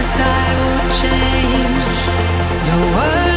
promised I will change the world.